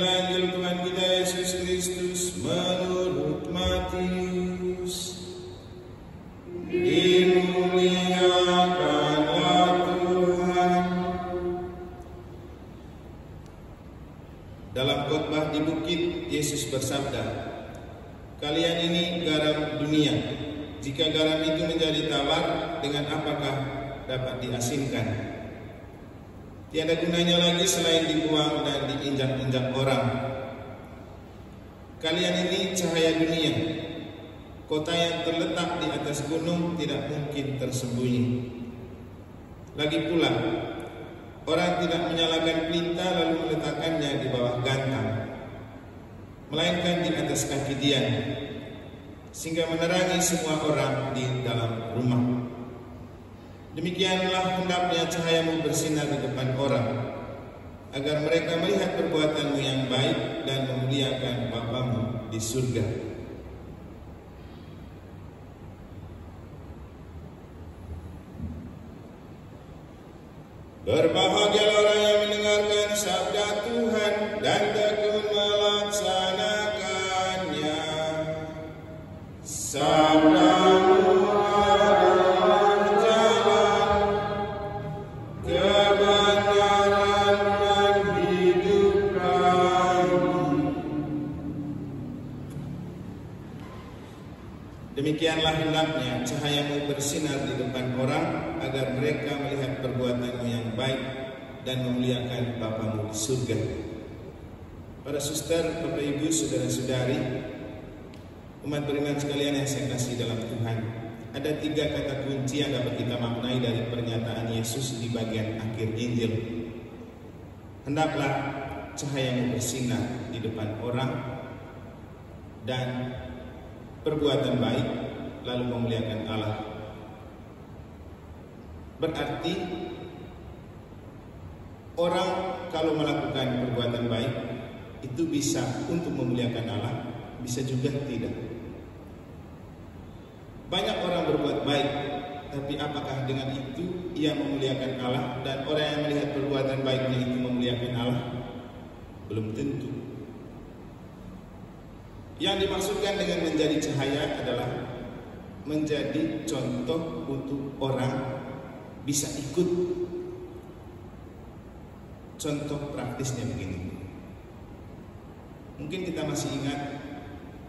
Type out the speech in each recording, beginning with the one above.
Injil Tuhan kita Yesus Kristus menurut Matius. Dimuliakanlah Tuhan. Dalam khotbah di bukit, Yesus bersabda, Kalian ini garam dunia. Jika garam itu menjadi tawar, dengan apakah dapat diasinkan? Tiada gunanya lagi selain dibuang dan diinjak-injak orang. Kalian ini cahaya dunia. Kota yang terletak di atas gunung tidak mungkin tersembunyi. Lagi pula, orang tidak menyalakan pelita lalu meletakkannya di bawah gantang, melainkan di atas kaki dian, sehingga menerangi semua orang di dalam rumah. Demikianlah hendaknya cahayamu bersinar di depan orang agar mereka melihat perbuatanmu yang baik dan memuliakan Bapamu di surga. Berbahagialah Demikianlah hendaknya cahayamu bersinar di depan orang agar mereka melihat perbuatanmu yang baik dan memuliakan Bapamu di surga. Para suster, Bapak Ibu, Saudara-saudari, umat beriman sekalian yang saya kasih dalam Tuhan, ada tiga kata kunci yang dapat kita maknai dari pernyataan Yesus di bagian akhir Injil. Hendaklah cahayamu bersinar di depan orang dan perbuatan baik lalu memuliakan Allah. Berarti orang kalau melakukan perbuatan baik itu bisa untuk memuliakan Allah, bisa juga tidak. Banyak orang berbuat baik, tapi apakah dengan itu ia memuliakan Allah dan orang yang melihat perbuatan baiknya itu memuliakan Allah? Belum tentu. Yang dimaksudkan dengan menjadi cahaya adalah menjadi contoh untuk orang bisa ikut. Contoh praktisnya begini. Mungkin kita masih ingat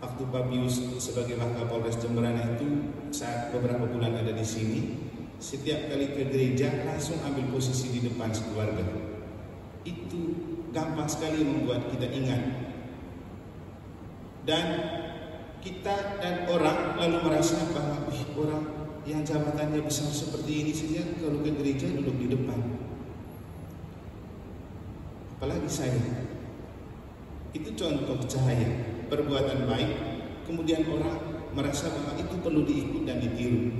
waktu Pak Pius sebagai Wakapolres Jemberana itu saat beberapa bulan ada di sini, setiap kali ke gereja langsung ambil posisi di depan sekeluarga. Itu gampang sekali membuat kita ingat. Dan kita dan orang lalu merasa bahwa Wih, orang yang jabatannya besar seperti ini saja kalau ke gereja duduk di depan. Apalagi saya. Itu contoh cahaya perbuatan baik, kemudian orang merasa bahwa itu perlu diikut dan ditiru.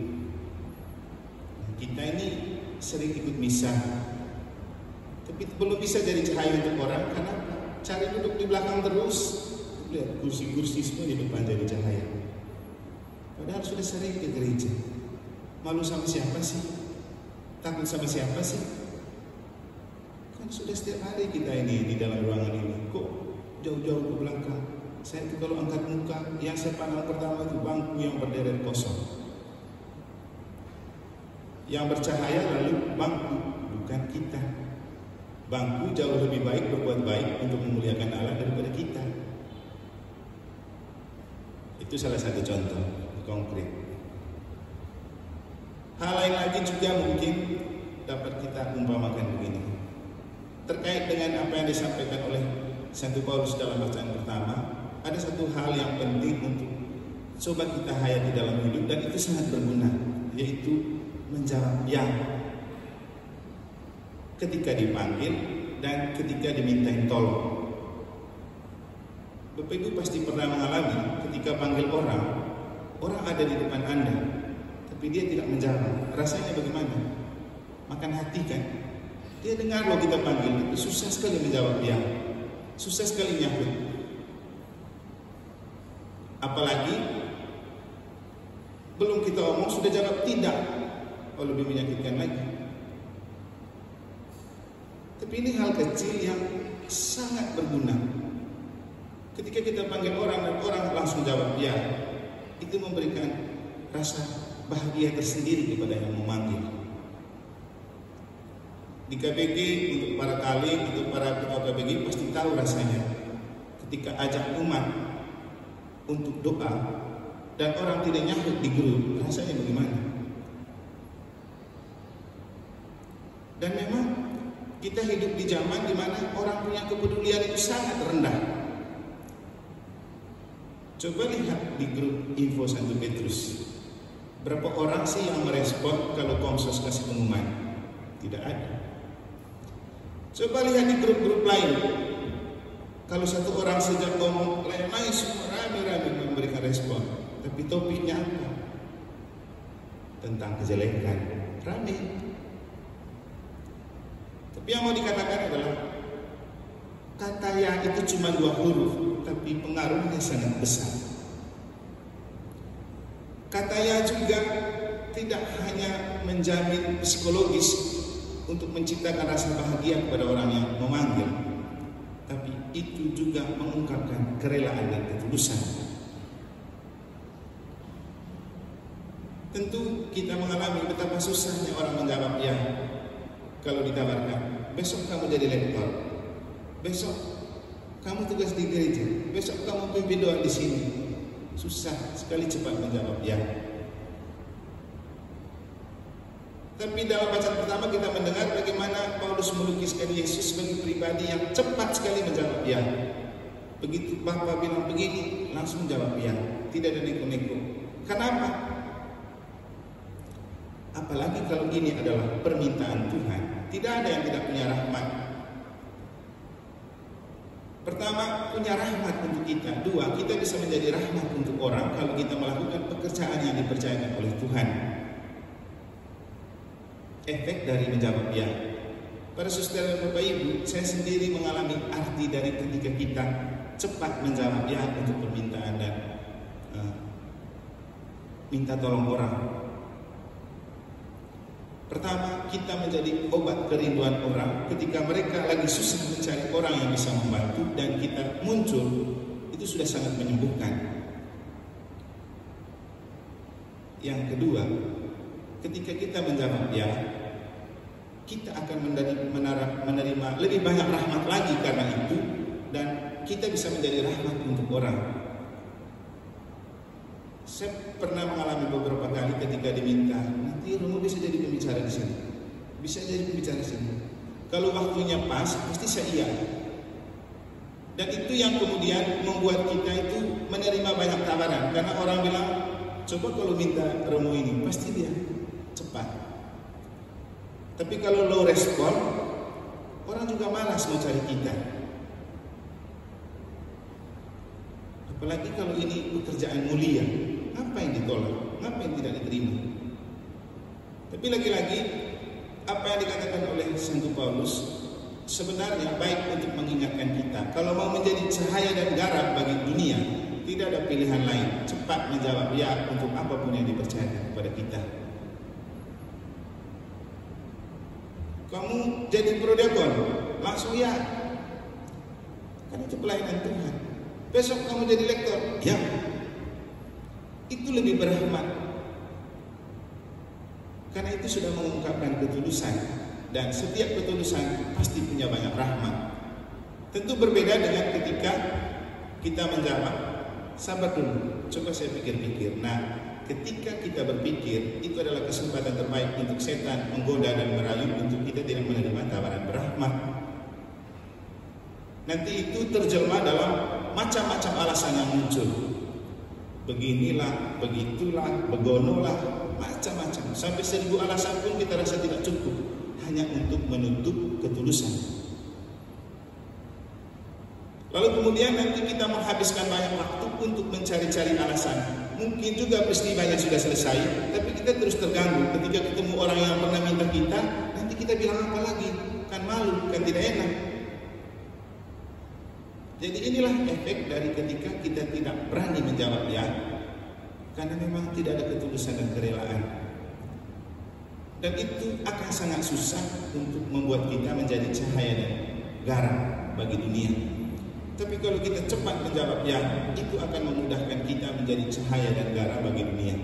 Kita ini sering ikut misa, tapi belum bisa jadi cahaya untuk orang karena cari duduk di belakang terus. Lihat kursi-kursi semua di depan jadi cahaya. Padahal sudah sering ke gereja. Malu sama siapa sih? Takut sama siapa sih? Kan sudah setiap hari kita ini di dalam ruangan ini. Kok jauh-jauh ke belakang? Saya itu kalau angkat muka, yang saya pandang pertama itu bangku yang berderet kosong. Yang bercahaya lalu bangku, bukan kita. Bangku jauh lebih baik berbuat baik untuk memuliakan Allah daripada kita. Itu salah satu contoh konkret. Hal lain lagi juga mungkin dapat kita umpamakan begini. Terkait dengan apa yang disampaikan oleh Santo Paulus dalam bacaan pertama, ada satu hal yang penting untuk coba kita hayati dalam hidup dan itu sangat berguna, yaitu menjawab yang ketika dipanggil dan ketika dimintain tolong. Bapak Ibu pasti pernah mengalami ketika panggil orang, orang ada di depan Anda, tapi dia tidak menjawab. Rasanya bagaimana? Makan hati kan? Dia dengar lo kita panggil, itu susah sekali menjawab dia. Susah sekali nyambut. Apalagi belum kita omong sudah jawab tidak. Oh lebih menyakitkan lagi. Tapi ini hal kecil yang sangat berguna Ketika kita panggil orang dan orang langsung jawab ya, itu memberikan rasa bahagia tersendiri kepada yang memanggil. Di KBG untuk para kali, untuk para ketua KBG pasti tahu rasanya ketika ajak umat untuk doa dan orang tidak nyahut di grup, rasanya bagaimana? Dan memang kita hidup di zaman di mana orang punya kepedulian itu sangat rendah. Coba lihat di grup info Santo Petrus. Berapa orang sih yang merespon kalau Komsos kasih pengumuman? Tidak ada. Coba lihat di grup-grup lain. Kalau satu orang sejak ngomong, lain-lain semua rame-rame memberikan respon. Tapi topiknya apa? Tentang kejelekan. Rame. Tapi yang mau dikatakan adalah kata yang itu cuma dua huruf, tapi pengaruhnya sangat besar. Kata ya juga tidak hanya menjamin psikologis untuk menciptakan rasa bahagia kepada orang yang memanggil, tapi itu juga mengungkapkan kerelaan dan ketulusan. Tentu kita mengalami betapa susahnya orang menjawab ya kalau ditawarkan, besok kamu jadi lektor, besok kamu tugas di gereja, besok kamu pimpin doa di sini. Susah sekali cepat menjawab ya. Tapi dalam bacaan pertama kita mendengar bagaimana Paulus melukiskan Yesus sebagai pribadi yang cepat sekali menjawab ya. Begitu Bapak bilang begini, langsung jawab ya. Tidak ada neko-neko. Kenapa? Apalagi kalau ini adalah permintaan Tuhan. Tidak ada yang tidak punya rahmat. Pertama, punya rahmat untuk kita. Dua, kita bisa menjadi rahmat untuk orang kalau kita melakukan pekerjaan yang dipercayakan oleh Tuhan. Efek dari menjawab ya. Para saudara dan Bapak Ibu, saya sendiri mengalami arti dari ketika kita cepat menjawab ya untuk permintaan dan uh, minta tolong orang Pertama, kita menjadi obat kerinduan orang ketika mereka lagi susah mencari orang yang bisa membantu dan kita muncul, itu sudah sangat menyembuhkan. Yang kedua, ketika kita menjawab ya, kita akan menerima, menerima lebih banyak rahmat lagi karena itu dan kita bisa menjadi rahmat untuk orang. Saya pernah mengalami beberapa kali ketika diminta, nanti Romo bisa jadi pembicara di sini. Bisa jadi pembicara di sini. Kalau waktunya pas, pasti saya iya. Dan itu yang kemudian membuat kita itu menerima banyak tawaran. Karena orang bilang, coba kalau minta Romo ini, pasti dia cepat. Tapi kalau low respon, orang juga malas mau cari kita. Apalagi kalau ini pekerjaan mulia, ditolak? Apa yang tidak diterima? Tapi lagi-lagi apa yang dikatakan oleh Santo Paulus sebenarnya baik untuk mengingatkan kita. Kalau mau menjadi cahaya dan garam bagi dunia tidak ada pilihan lain. Cepat menjawab ya untuk apa pun yang dipercayakan kepada kita. Kamu jadi prodiakon langsung ya. Kan itu pelayanan Tuhan. Besok kamu jadi lektor? Ya itu lebih berhormat. Karena itu sudah mengungkapkan ketulusan dan setiap ketulusan pasti punya banyak rahmat. Tentu berbeda dengan ketika kita menjawab sabar dulu, coba saya pikir-pikir. Nah, ketika kita berpikir itu adalah kesempatan terbaik untuk setan menggoda dan merayu untuk kita tidak menerima tawaran berahmat. Nanti itu terjelma dalam macam-macam alasan yang muncul beginilah, begitulah, begonolah, macam-macam. Sampai seribu alasan pun kita rasa tidak cukup hanya untuk menutup ketulusan. Lalu kemudian nanti kita menghabiskan banyak waktu untuk mencari-cari alasan. Mungkin juga peristiwanya sudah selesai, tapi kita terus terganggu ketika ketemu orang yang pernah minta kita, nanti kita bilang apa lagi? Kan malu, kan tidak enak. Jadi inilah efek dari ketika kita tidak berani menjawab ya. Karena memang tidak ada ketulusan dan kerelaan. Dan itu akan sangat susah untuk membuat kita menjadi cahaya dan garam bagi dunia. Tapi kalau kita cepat menjawab ya, itu akan memudahkan kita menjadi cahaya dan garam bagi dunia.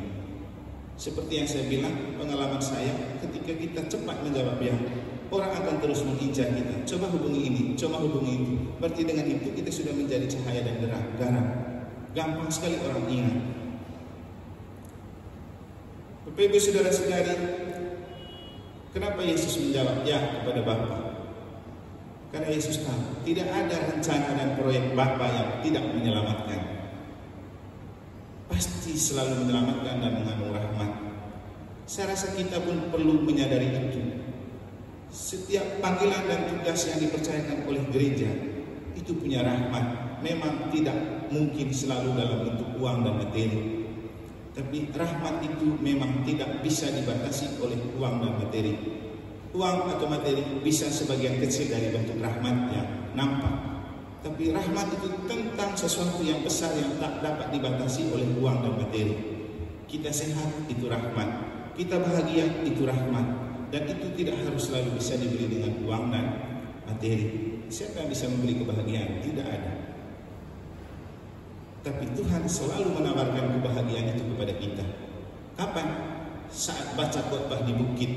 Seperti yang saya bilang, pengalaman saya ketika kita cepat menjawab ya, orang akan terus mengincar kita. Coba hubungi ini, coba hubungi itu. Berarti dengan itu kita sudah menjadi cahaya dan garam. garam. Gampang sekali orang ingat. Bapak Ibu Saudara sekali, kenapa Yesus menjawab ya kepada Bapa? Karena Yesus tahu tidak ada rencana dan proyek Bapa yang tidak menyelamatkan pasti selalu menyelamatkan dan mengandung rahmat. Saya rasa kita pun perlu menyadari itu. Setiap panggilan dan tugas yang dipercayakan oleh gereja itu punya rahmat. Memang tidak mungkin selalu dalam bentuk uang dan materi. Tapi rahmat itu memang tidak bisa dibatasi oleh uang dan materi. Uang atau materi bisa sebagian kecil dari bentuk rahmat yang nampak tapi rahmat itu tentang sesuatu yang besar yang tak dapat dibatasi oleh uang dan materi. Kita sehat itu rahmat, kita bahagia itu rahmat, dan itu tidak harus selalu bisa dibeli dengan uang dan materi. Siapa yang bisa membeli kebahagiaan? Tidak ada. Tapi Tuhan selalu menawarkan kebahagiaan itu kepada kita. Kapan? Saat baca khotbah di bukit,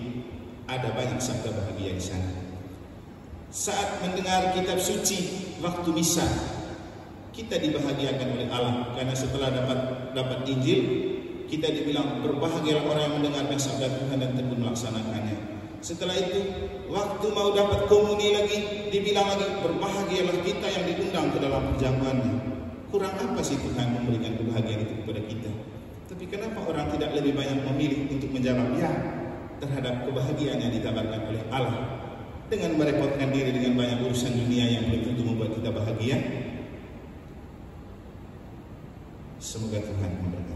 ada banyak sabda bahagia di sana. Saat mendengar kitab suci, waktu misa kita dibahagiakan oleh Allah karena setelah dapat dapat Injil kita dibilang berbahagialah orang yang mendengarkan sabda Tuhan dan tekun melaksanakannya. Setelah itu waktu mau dapat komuni lagi dibilang lagi berbahagialah kita yang diundang ke dalam perjamuannya. Kurang apa sih Tuhan memberikan kebahagiaan itu kepada kita? Tapi kenapa orang tidak lebih banyak memilih untuk menjawab ya terhadap kebahagiaan yang ditawarkan oleh Allah dengan merepotkan diri dengan banyak urusan dunia yang belum tentu membuat kita bahagia. Semoga Tuhan memberkati.